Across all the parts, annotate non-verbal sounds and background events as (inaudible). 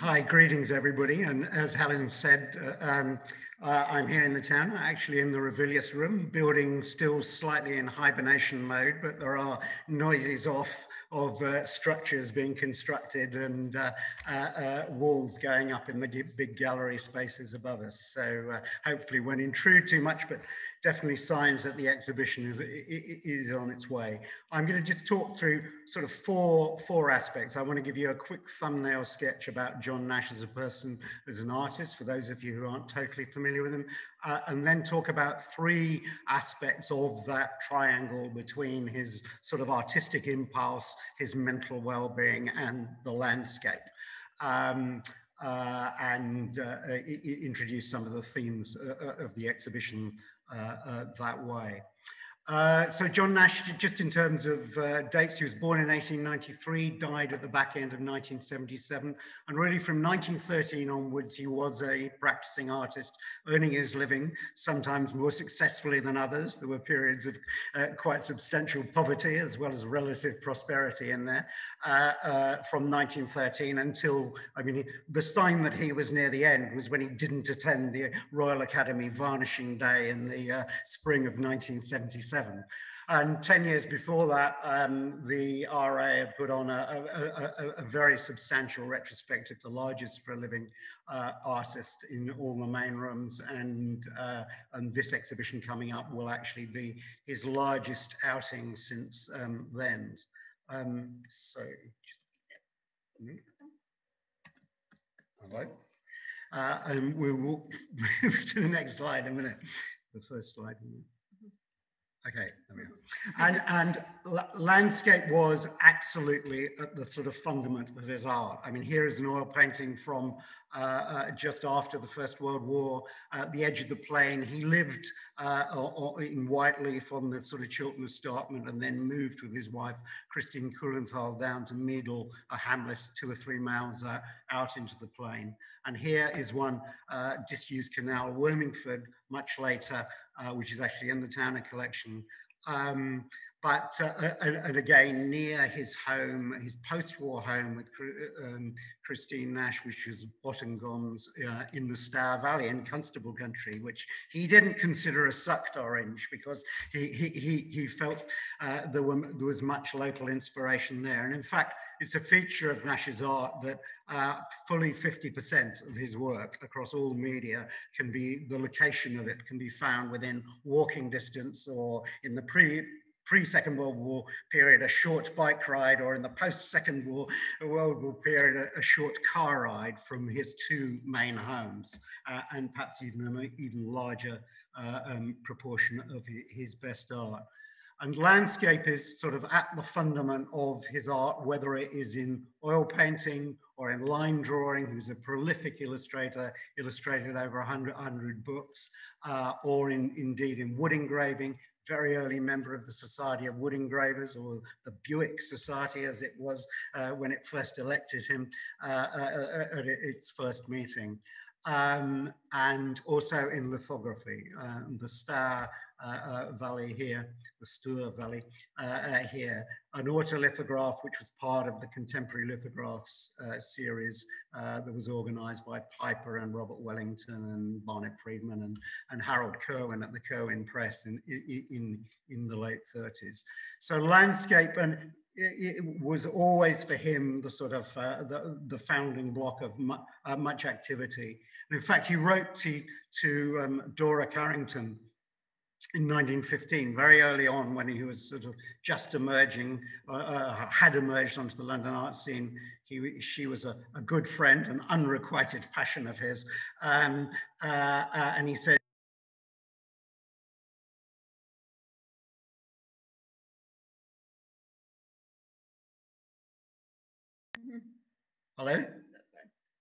Hi, greetings everybody. And as Helen said, uh, um, uh, I'm here in the town, actually in the Ravilious room, building still slightly in hibernation mode, but there are noises off of uh, structures being constructed and uh, uh, uh walls going up in the big gallery spaces above us. So hopefully won't intrude too much, but definitely signs that the exhibition is, is on its way. I'm going to just talk through sort of four, four aspects. I want to give you a quick thumbnail sketch about John Nash as a person, as an artist, for those of you who aren't totally familiar with him, uh, and then talk about three aspects of that triangle between his sort of artistic impulse, his mental well-being, and the landscape. Um, uh, and uh, introduce some of the themes uh, uh, of the exhibition Uh, uh, that way. Uh, so John Nash, just in terms of uh, dates, he was born in 1893, died at the back end of 1977. And really from 1913 onwards, he was a practicing artist, earning his living, sometimes more successfully than others. There were periods of uh, quite substantial poverty as well as relative prosperity in there uh, uh, from 1913 until, I mean, the sign that he was near the end was when he didn't attend the Royal Academy varnishing day in the spring of 1977 And 10 years before that, um, the RA had put on a, a, a, a, very substantial retrospective, the largest for a living uh, artist in all the main rooms. And, uh, and this exhibition coming up will actually be his largest outing since um, then. Um, so, right. Uh, and we will (laughs) move to the next slide in a minute. The first slide. Okay, and and landscape was absolutely at the sort of fundament of his art. I mean, here is an oil painting from uh, uh, just after the First World War, at the edge of the plain. He lived uh, in Whiteleaf on the sort of Chiltern escarpment and then moved with his wife, Christine Kühlenthal, down to Meadle, a hamlet two or three miles uh, out into the plain. And here is one uh, disused canal, Wormingford, much later, uh, which is actually in the Towner collection. Um, but uh, and, again near his home, his post-war home with um, Christine Nash, which was Bottengoms uh, in the Stour Valley in Constable country, which he didn't consider a sucked orange because he he he, he felt uh, there, were, there was much local inspiration there, and in fact. It's a feature of Nash's art that uh, fully 50% of his work across all media can be, the location of it can be found within walking distance or in the pre pre-Second World War period, a short bike ride, or in the post-Second War World War period, a, a, short car ride from his two main homes, uh, and perhaps even an even larger uh, um, proportion of his best art. And landscape is sort of at the fundament of his art, whether it is in oil painting or in line drawing, who's a prolific illustrator, illustrated over 100, 100 books, uh, or in, indeed in wood engraving, very early member of the Society of Wood Engravers, or the Bewick Society as it was uh, when it first elected him uh, uh, at its first meeting. Um, and also in lithography, um, the uh, valley here, the Stour Valley uh, uh, here, an autolithograph which was part of the Contemporary Lithographs series that was organized by Piper and Robert Wellington and Barnett Freedman and, and Harold Curwen at the Curwen Press in, in, in the late 30s. So landscape and it was always for him the sort of uh, the, the founding block of mu uh, much activity. And in fact, he wrote to, to um, Dora Carrington in 1915, very early on when he was sort of just emerging, uh, uh, had emerged onto the London art scene. He, she was a, a good friend, an unrequited passion of his. Um, uh, uh and he said, mm-hmm. Hello?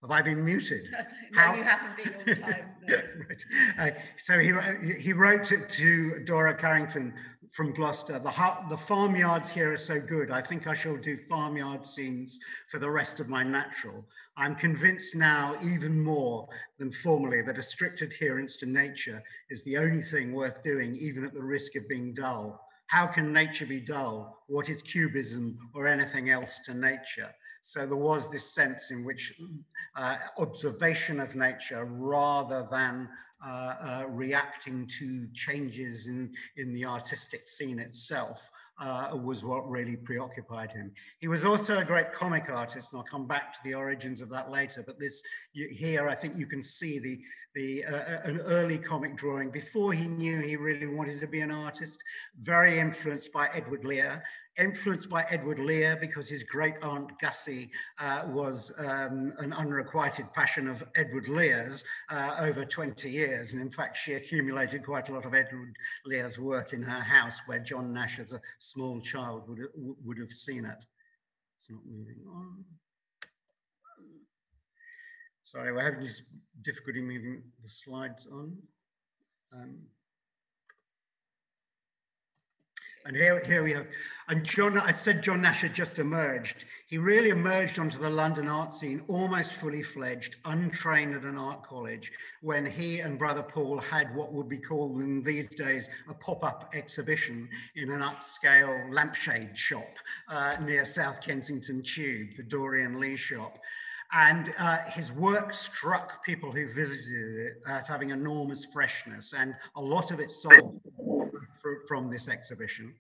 Have I been muted? (laughs) no, How? you haven't been all the (laughs) time. No. right. uh, so he, he wrote it to Dora Carrington from Gloucester. The, the farmyards here are so good. I think I shall do farmyard scenes for the rest of my natural. I'm convinced now, even more than formerly, that a strict adherence to nature is the only thing worth doing, even at the risk of being dull. How can nature be dull? What is cubism or anything else to nature? So there was this sense in which uh, observation of nature rather than uh, uh, reacting to changes in, in the artistic scene itself uh, was what really preoccupied him. He was also a great comic artist, and I'll come back to the origins of that later. But this you, here, I think you can see the the uh, uh, an early comic drawing before he knew he really wanted to be an artist. Very influenced by Edward Lear, influenced by Edward Lear because his great aunt Gussie uh, was um, an unrequited passion of Edward Lear's uh, over 20 years. And in fact, she accumulated quite a lot of Edward Lear's work in her house where John Nash as a small child would, would have seen it. It's not moving on. Sorry, we're having this difficulty moving the slides on. Um, And here, here we have, and John, I said John Nash had just emerged. He really emerged onto the London art scene almost fully fledged, untrained at an art college, when he and brother Paul had what would be called in these days a pop-up exhibition in an upscale lampshade shop uh, near South Kensington Tube, the Dorien Leigh shop. And uh, his work struck people who visited it as having enormous freshness, and a lot of it sold from this exhibition.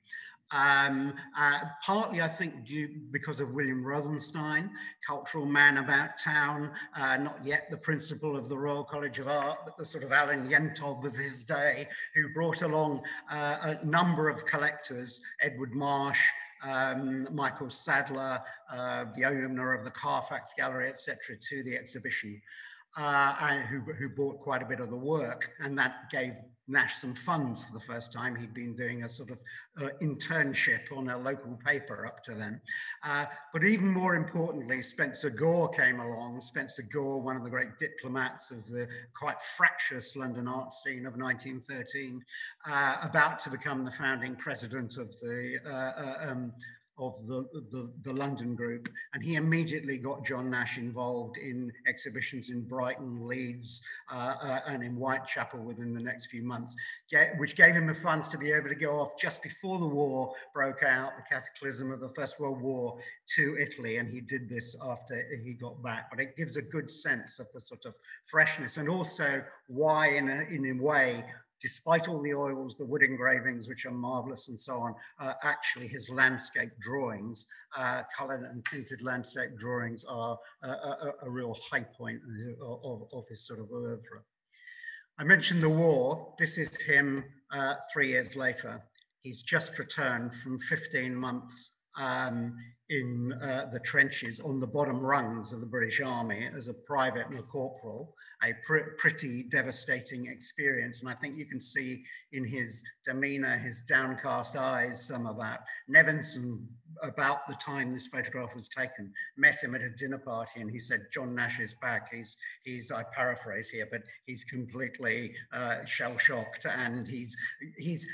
Um, uh, partly, I think, due because of William Rothenstein, cultural man about town, uh, not yet the principal of the Royal College of Art, but the sort of Alan Yentob of his day, who brought along uh, a number of collectors, Edward Marsh, um, Michael Sadler, uh, the owner of the Carfax Gallery, etc., to the exhibition, uh, who, who bought quite a bit of the work, and that gave Nash some funds for the first time. He'd been doing a sort of uh, internship on a local paper up to then. Uh, but even more importantly, Spencer Gore came along. Spencer Gore, one of the great diplomats of the quite fractious London art scene of 1913, uh, about to become the founding president of the uh, uh, um, of the, the, the, London group. And he immediately got John Nash involved in exhibitions in Brighton, Leeds, uh, uh, and in Whitechapel within the next few months, which gave him the funds to be able to go off just before the war broke out, the cataclysm of the First World War, to Italy. And he did this after he got back. But it gives a good sense of the sort of freshness and also why, in a, in a way, despite all the oils, the wood engravings, which are marvelous and so on, uh, actually his landscape drawings, uh, colored and tinted landscape drawings are a, a, a real high point of, of, of, his sort of oeuvre. I mentioned the war. This is him uh, three years later. He's just returned from 15 months um, in uh, the trenches on the bottom rungs of the British Army as a private and a corporal a pr pretty devastating experience. And I think you can see in his demeanor, his downcast eyes, some of that. Nevinson, about the time this photograph was taken, met him at a dinner party and he said, John Nash is back. He's, he's I paraphrase here, but he's completely uh, shell shocked and he's, he's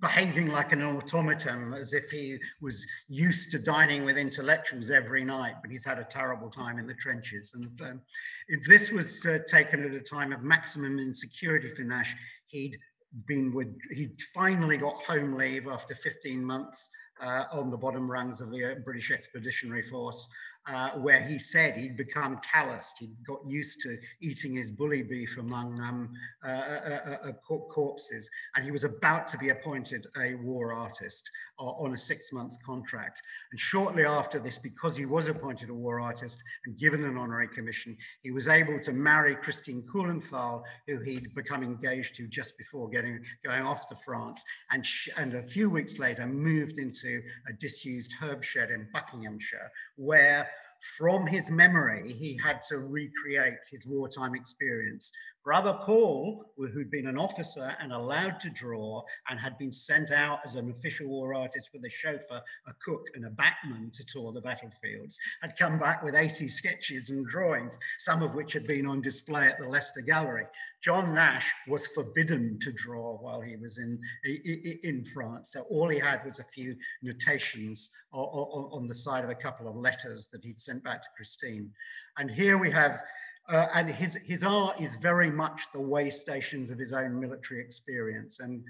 behaving like an automaton as if he was used to dining with intellectuals every night, but he's had a terrible time in the trenches. And um, if this was uh, taken at a time of maximum insecurity for Nash, he'd been with, he'd finally got home leave after 15 months uh, on the bottom rungs of the uh, British Expeditionary Force uh, where he said he'd become calloused. He'd got used to eating his bully beef among um, uh, uh, uh, uh corpses, and he was about to be appointed a war artist on a six-month contract. And shortly after this, because he was appointed a war artist and given an honorary commission, he was able to marry Christine Kühlenthal, who he'd become engaged to just before getting going off to France, and, and a few weeks later moved into a disused herb shed in Buckinghamshire, where from his memory, he had to recreate his wartime experience. Brother Paul, who'd been an officer and allowed to draw and had been sent out as an official war artist with a chauffeur, a cook, and a batman to tour the battlefields, had come back with 80 sketches and drawings, some of which had been on display at the Leicester Gallery. John Nash was forbidden to draw while he was in, in France. So all he had was a few notations on the side of a couple of letters that he'd sent back to Christine. And here we have uh, and his, his art is very much the way stations of his own military experience. And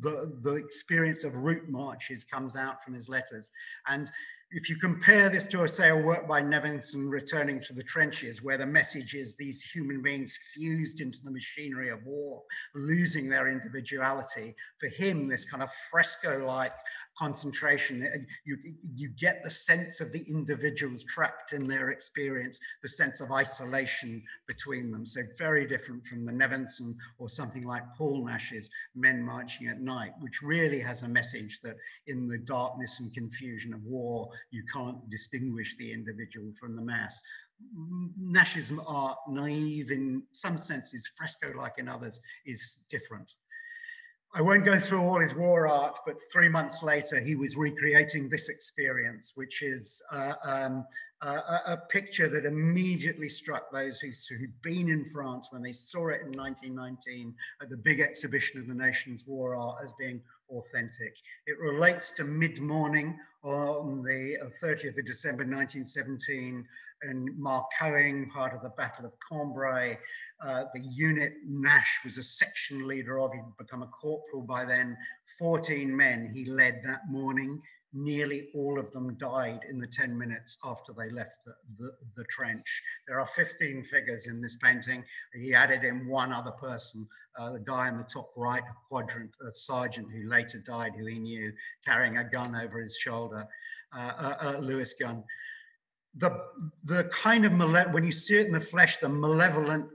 the, the experience of route marches comes out from his letters. And if you compare this to, say, a work by Nevinson returning to the trenches, where the message is these human beings fused into the machinery of war, losing their individuality, for him, this kind of fresco-like concentration. Uh, you, you get the sense of the individuals trapped in their experience, the sense of isolation between them. So very different from the Nevinson or something like Paul Nash's Men Marching at Night, which really has a message that in the darkness and confusion of war, you can't distinguish the individual from the mass. Nash's art, naive in some senses, fresco-like in others, is different. I won't go through all his war art, but three months later, he was recreating this experience, which is uh, um, a, a, picture that immediately struck those who, who'd been in France when they saw it in 1919 at the big exhibition of the nation's war art as being authentic. It relates to mid-morning on the 30th uh, of December 1917 in Marcoing, part of the Battle of Cambrai, uh, the unit Nash was a section leader of, he'd become a corporal by then, 14 men he led that morning. Nearly all of them died in the 10 minutes after they left the, the, the trench. There are 15 figures in this painting. He added in one other person, uh, the guy in the top right quadrant, a sergeant who later died, who he knew, carrying a gun over his shoulder, uh, a, a Lewis gun the the kind of when you see it in the flesh, the malevolent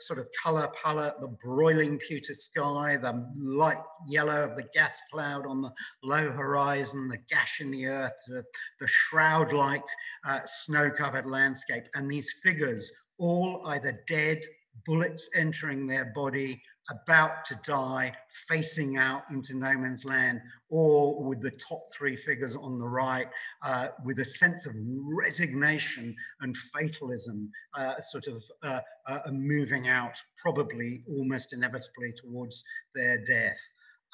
sort of color palette, the broiling pewter sky, the light yellow of the gas cloud on the low horizon, the gash in the earth, the, the shroud-like uh, snow-covered landscape, and these figures all either dead, bullets entering their body, about to die, facing out into no man's land, or with the top three figures on the right, uh, with a sense of resignation and fatalism, uh, sort of uh, uh moving out, probably almost inevitably towards their death.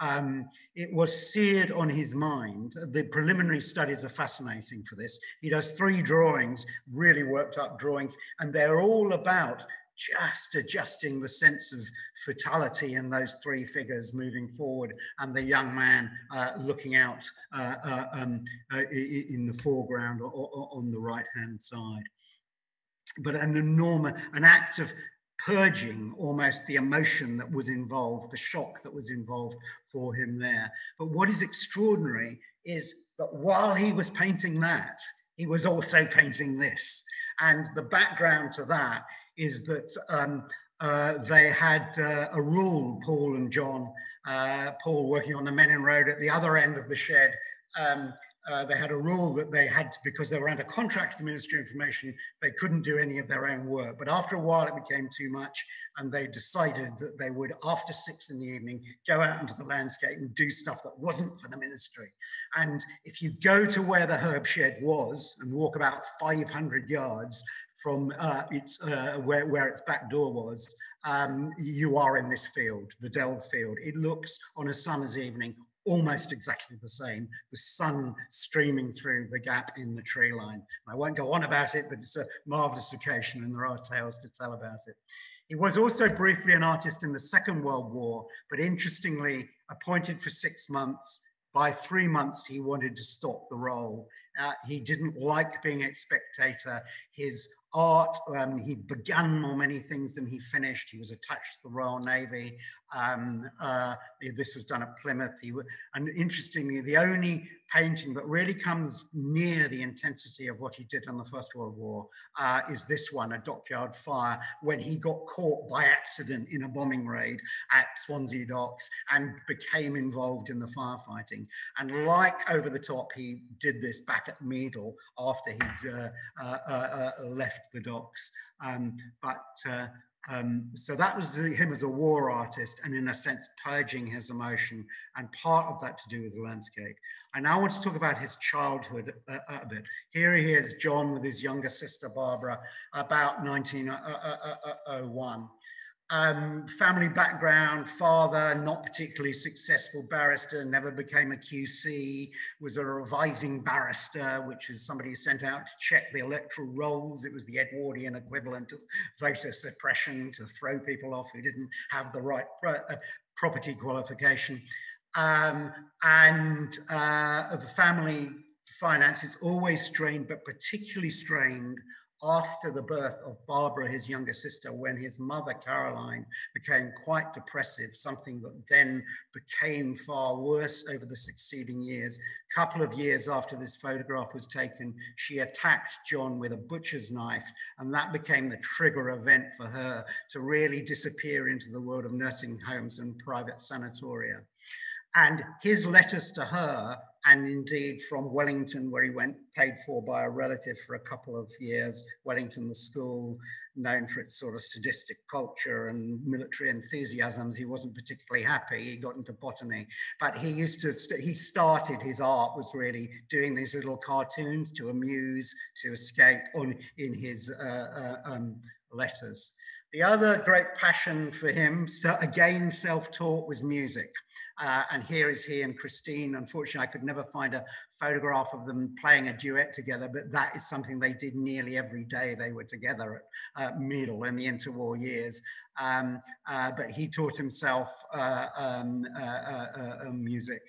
Um, it was seared on his mind. The preliminary studies are fascinating for this. He does three drawings, really worked up drawings, and they're all about just adjusting the sense of fatality in those three figures moving forward and the young man uh, looking out uh, uh, um, uh, in the foreground or, or on the right hand side. But an enormous, an act of purging almost the emotion that was involved, the shock that was involved for him there. But what is extraordinary is that while he was painting that, he was also painting this. And the background to that is that um, uh, they had uh, a rule, Paul and John, uh, Paul working on the Menin Road at the other end of the shed. Um, uh, they had a rule that they had, to, because they were under contract to the Ministry of Information, they couldn't do any of their own work. But after a while, it became too much, and they decided that they would, after six in the evening, go out into the landscape and do stuff that wasn't for the ministry. And if you go to where the herb shed was and walk about 500 yards, from uh, its uh, where, where its back door was, um, you are in this field, the Dell field. It looks on a summer's evening almost exactly the same, the sun streaming through the gap in the tree line. I won't go on about it, but it's a marvelous occasion and there are tales to tell about it. He was also briefly an artist in the Second World War, but interestingly appointed for six months. By three months, he wanted to stop the role. Uh, he didn't like being a spectator. His art. Um, he began more many things than he finished. He was attached to the Royal Navy. Um, uh, this was done at Plymouth. He, and interestingly, the only painting that really comes near the intensity of what he did in the First World War uh, is this one, A Dockyard Fire, when he got caught by accident in a bombing raid at Swansea Docks and became involved in the firefighting. And like Over the Top, he did this back at Meadle after he'd uh, uh, uh, uh left the docks. Um, but uh, um, so that was him as a war artist and in a sense purging his emotion and part of that to do with the landscape. I now want to talk about his childhood a, a bit. Here he is, John with his younger sister Barbara, about 1901. Um, family background, father, not particularly successful barrister, never became a QC, was a revising barrister, which is somebody sent out to check the electoral rolls. It was the Edwardian equivalent of voter suppression to throw people off who didn't have the right pro uh, property qualification. Um, and uh, the family finances always strained, but particularly strained after the birth of Barbara, his younger sister, when his mother, Caroline, became quite depressive, something that then became far worse over the succeeding years. A couple of years after this photograph was taken, she attacked John with a butcher's knife, and that became the trigger event for her to really disappear into the world of nursing homes and private sanatoria. And his letters to her and indeed from Wellington, where he went paid for by a relative for a couple of years. Wellington, the school known for its sort of sadistic culture and military enthusiasms. He wasn't particularly happy. He got into botany, but he used to, he started his art was really doing these little cartoons to amuse, to escape on in his uh, uh, um, letters. The other great passion for him, so again self-taught, was music. Uh, and here is he and Christine. Unfortunately, I could never find a photograph of them playing a duet together, but that is something they did nearly every day. They were together at uh, Meadle in the interwar years. Um, uh, but he taught himself uh, um, uh, uh, music.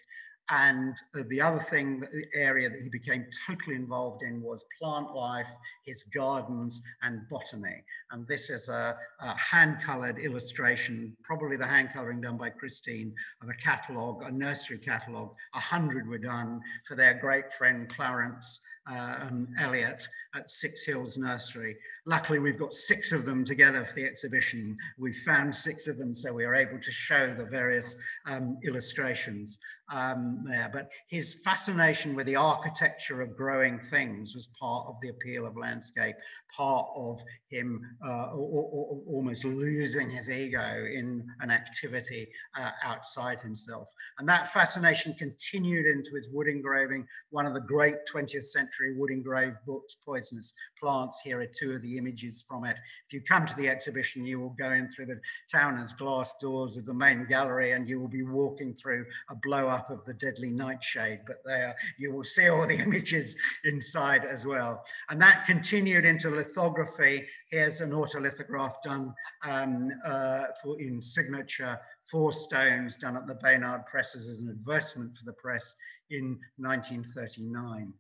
And the other thing, the area that he became totally involved in was plant life, his gardens and botany. And this is a, a hand-colored illustration, probably the hand coloring done by Christine of a catalogue, a nursery catalogue. A hundred were done for their great friend Clarence um, Elliott at Six Hills Nursery. Luckily, we've got six of them together for the exhibition. We found six of them, so we are able to show the various um, illustrations um, there. But his fascination with the architecture of growing things was part of the appeal of landscape, part of him uh, almost losing his ego in an activity uh, outside himself. And that fascination continued into his wood engraving, one of the great 20th century wood engraved books, Poisonous Plants. Here are two of the images from it. If you come to the exhibition, you will go in through the town Townend's glass doors of the main gallery and you will be walking through a blow up of the deadly nightshade, but there you will see all the (laughs) images inside as well. And that continued into lithography. Here's an autolithograph done um, uh, for, in signature, four stones done at the Baynard presses as an advertisement for the press in 1939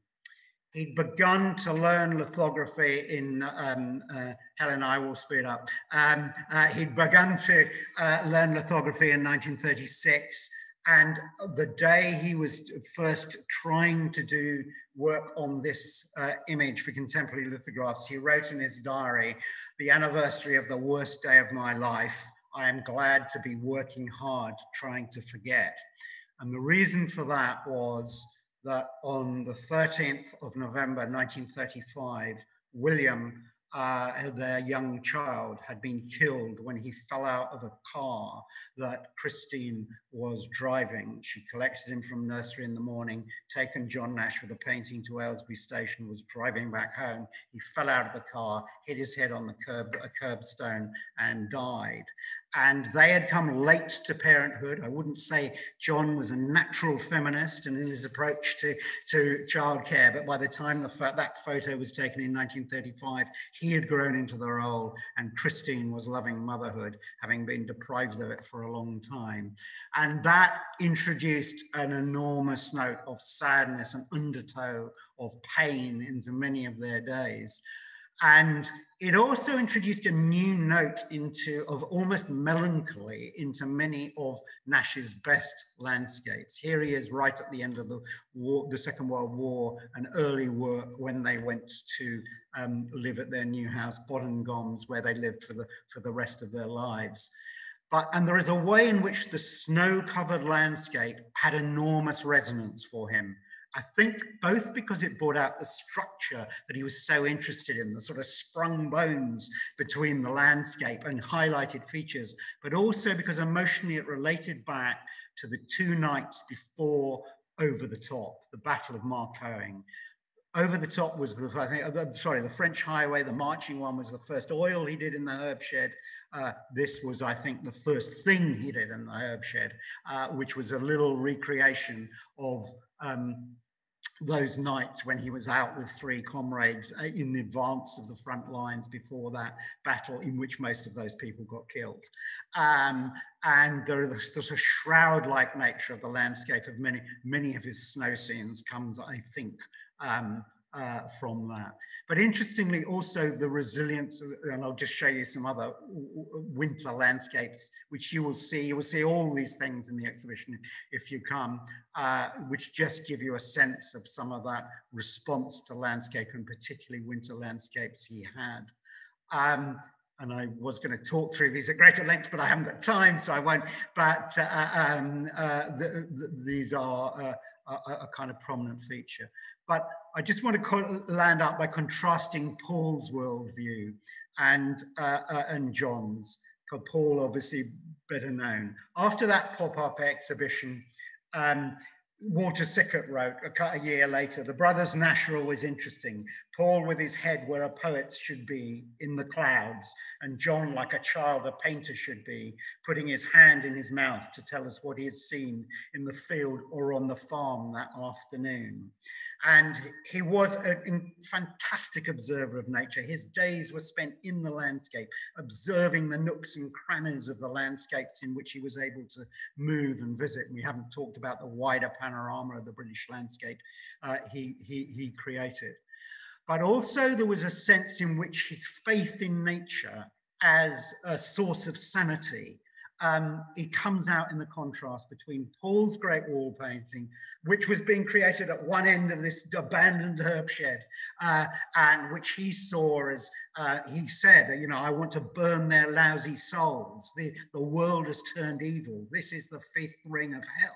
he'd begun to learn lithography in um, uh, Helen I will speed up. Um, uh, he'd begun to uh, learn lithography in 1936 and the day he was first trying to do work on this uh, image for contemporary lithographs, he wrote in his diary, the anniversary of the worst day of my life, I am glad to be working hard trying to forget. And the reason for that was that on the 13th of November 1935, William uh, their young child had been killed when he fell out of a car that Christine was driving. She collected him from nursery in the morning, taken John Nash with a painting to Aylesbury station, was driving back home. He fell out of the car, hit his head on the curb, a curbstone and died and they had come late to parenthood. I wouldn't say John was a natural feminist and in his approach to, to childcare, but by the time the that photo was taken in 1935, he had grown into the role and Christine was loving motherhood, having been deprived of it for a long time. And that introduced an enormous note of sadness and undertow of pain into many of their days. And it also introduced a new note into of almost melancholy into many of Nash's best landscapes. Here he is right at the end of the war, the Second World War, an early work when they went to um, live at their new house, Bottengoms, where they lived for the for the rest of their lives. But, and there is a way in which the snow-covered landscape had enormous resonance for him I think both because it brought out the structure that he was so interested in, the sort of sprung bones between the landscape and highlighted features, but also because emotionally it related back to the two nights before Over the Top, the Battle of Marcoing. Over the top was the, I think, uh, sorry, the French highway, the marching one was the first oil he did in the herb shed. Uh, this was, I think, the first thing he did in the herb shed, uh, which was a little recreation of um, those nights when he was out with three comrades uh, in advance of the front lines before that battle in which most of those people got killed. Um, and there's a shroud-like nature of the landscape of many, many of his snow scenes comes, I think, um, uh, from that. But interestingly, also the resilience, and I'll just show you some other winter landscapes, which you will see. You will see all these things in the exhibition if you come, uh, which just give you a sense of some of that response to landscape, and particularly winter landscapes he had. Um, and I was going to talk through these at greater length, but I haven't got time, so I won't. But uh, um, uh, the, the, these are uh, a, a, kind of prominent feature. But I just want to land up by contrasting Paul's worldview and, uh, uh, and John's, because Paul obviously better known. After that pop-up exhibition, um, Walter Sickert wrote a, a, year later, the brothers Nasherall was interesting. Paul with his head where a poet should be in the clouds, and John like a child a painter should be, putting his hand in his mouth to tell us what he has seen in the field or on the farm that afternoon. And he was a fantastic observer of nature. His days were spent in the landscape, observing the nooks and crannies of the landscapes in which he was able to move and visit. We haven't talked about the wider panorama of the British landscape uh, he, he, he created. But also there was a sense in which his faith in nature as a source of sanity um, it comes out in the contrast between Paul's great wall painting, which was being created at one end of this abandoned herb shed, uh, and which he saw as uh, he said, you know, I want to burn their lousy souls. The, the world has turned evil. This is the fifth ring of hell.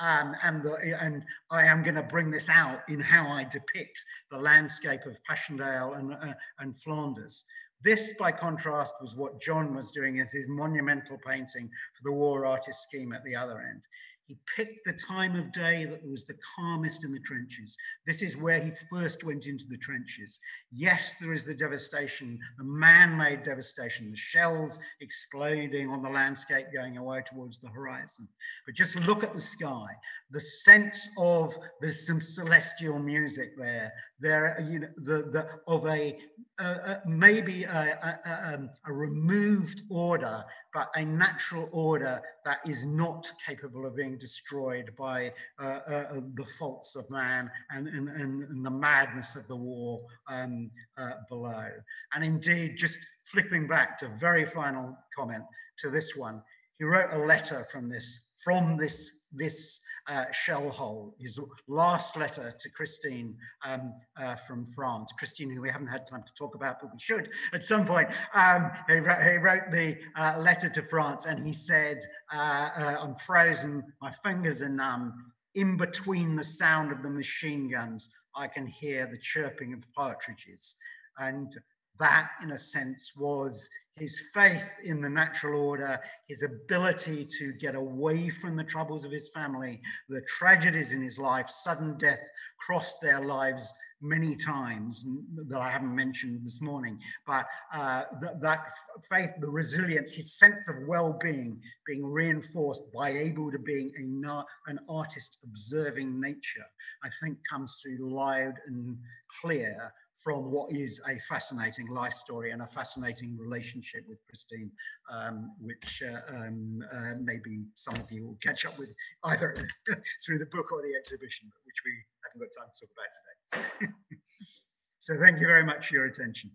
Um, and, the, and I am going to bring this out in how I depict the landscape of Passchendaele and, uh, and Flanders. This, by contrast, was what John was doing as his monumental painting for the war artist scheme at the other end. He picked the time of day that was the calmest in the trenches. This is where he first went into the trenches. Yes, there is the devastation, the man-made devastation, the shells exploding on the landscape going away towards the horizon. But just look at the sky, the sense of there's some celestial music there, there, you know, the, the of a uh, maybe a, a, um, a, removed order, but a natural order that is not capable of being destroyed by uh, uh the faults of man and, and, and, the madness of the war um, uh, below. And indeed, just flipping back to very final comment to this one, he wrote a letter from this from this this uh, shell hole, his last letter to Christine um, uh, from France. Christine, who we haven't had time to talk about, but we should at some point. Um, he, wrote, he, wrote, the uh, letter to France and he said, uh, uh, I'm frozen, my fingers are numb. In between the sound of the machine guns, I can hear the chirping of partridges. And that, in a sense, was his faith in the natural order, his ability to get away from the troubles of his family, the tragedies in his life, sudden death crossed their lives many times that I haven't mentioned this morning, but uh, th that faith, the resilience, his sense of well-being being reinforced by able to being a, an artist observing nature, I think comes through loud and clear from what is a fascinating life story and a fascinating relationship with Christine, um, which uh, um, uh, maybe some of you will catch up with either (laughs) through the book or the exhibition, which we haven't got time to talk about today. (laughs) so thank you very much for your attention.